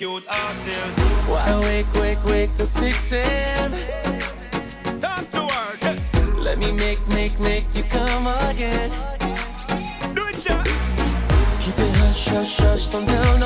execute ourselves. Why wake, wake, wake till 6 a.m.? Time to work. Let me make, make, make you come again. Do it, yeah. Keep it hush, hush, hush, don't tell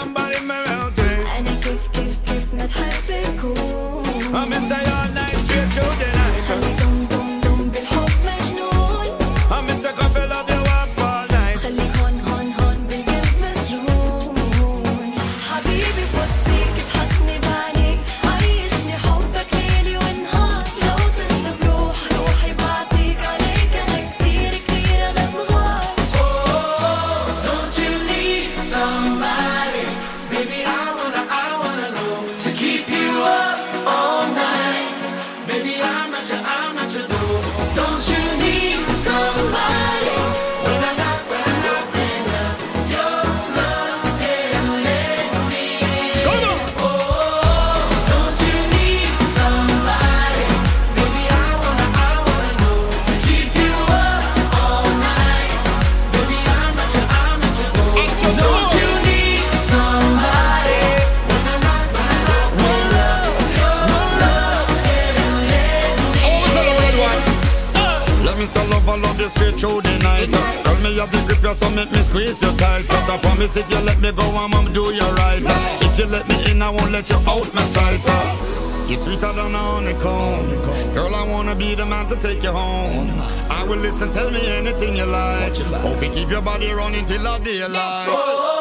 somebody in my mountain أنا كيف كيف كيف ما increase your kite Cause I promise if you let me go, I'm gonna do you right If you let me in, I won't let you out my sight You're sweeter than a honeycomb Girl, I wanna be the man to take you home I will listen, tell me anything you like Hope keep your body running till I daylight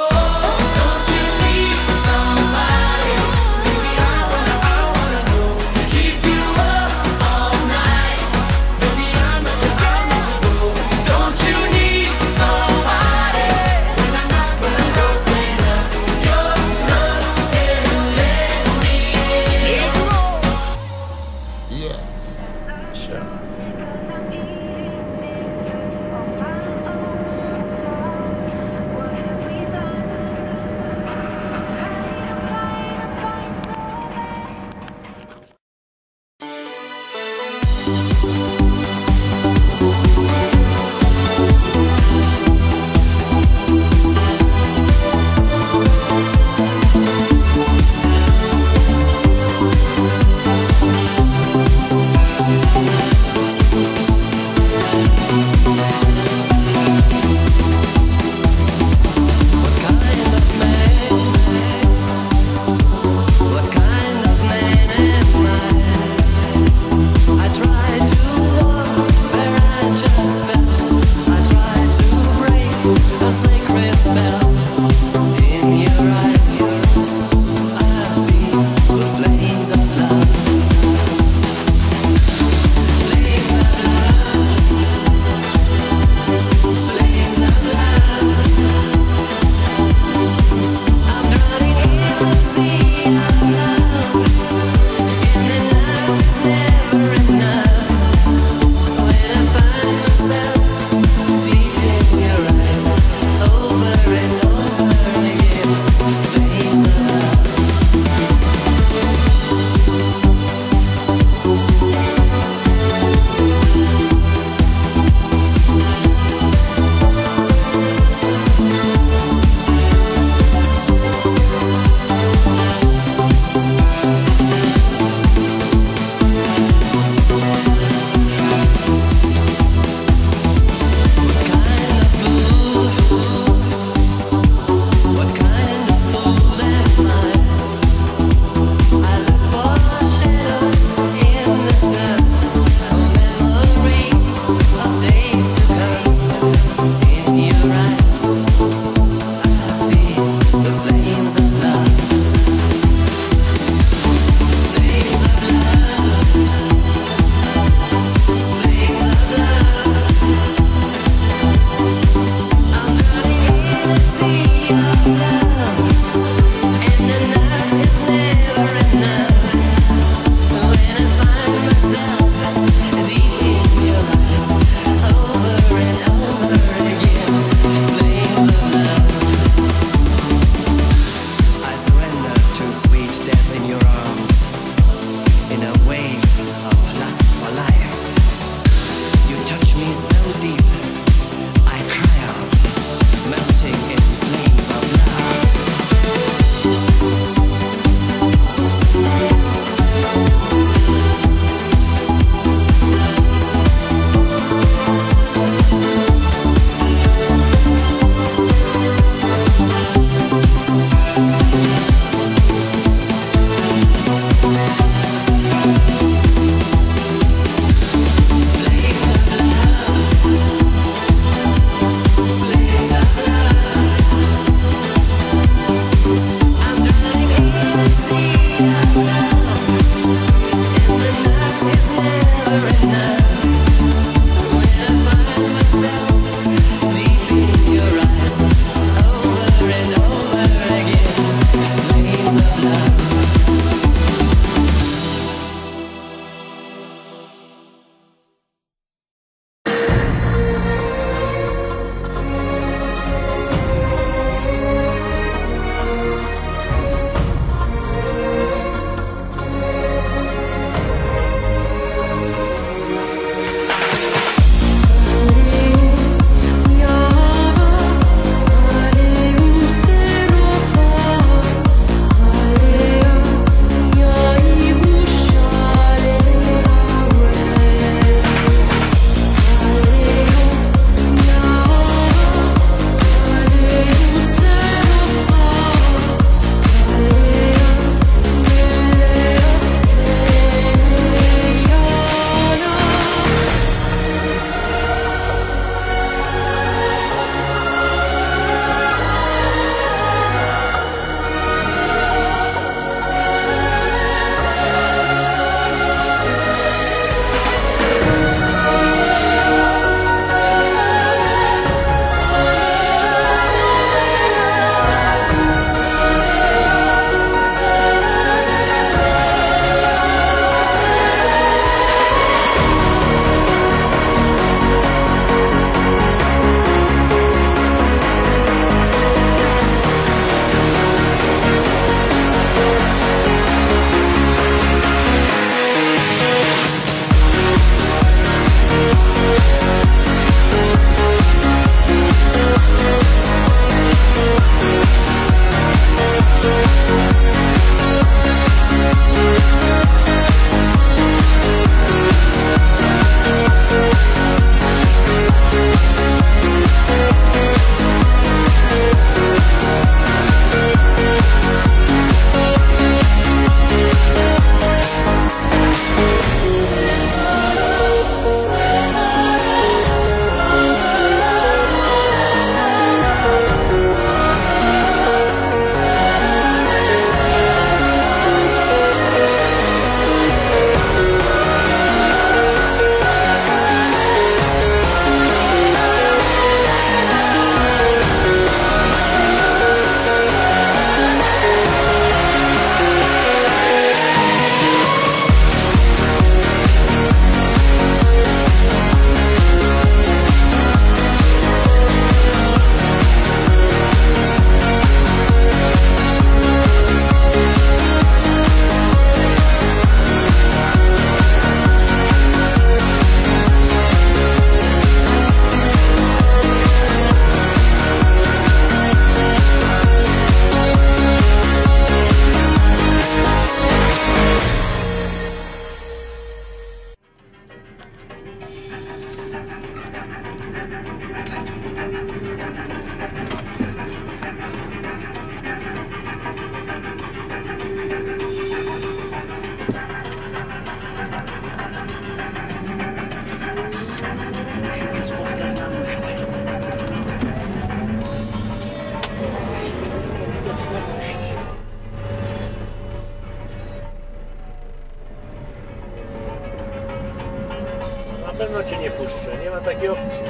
takiej opcji.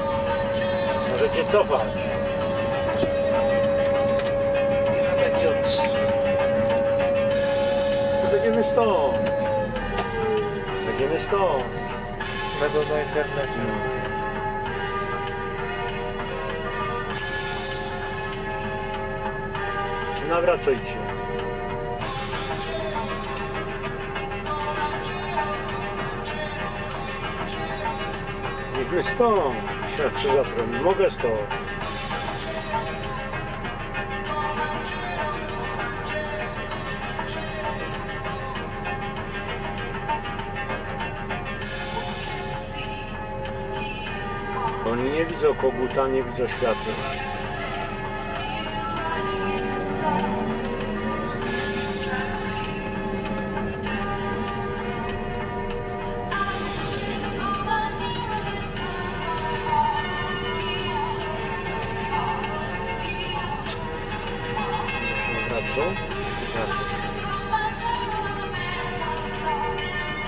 Możecie cofać. Nie ma takiej opcji. Tu będziemy stąd. Będziemy stąd. Będą na internecie. nawracajcie. Hristo, świadczy zaprem, mogę sto. Oni nie widzą koguta, nie widzą światła. пошел.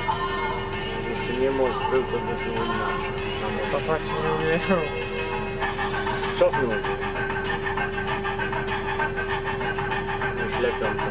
Потому что не может выпадать не наша. Собачий не умею. Сохнул. Шляпенка.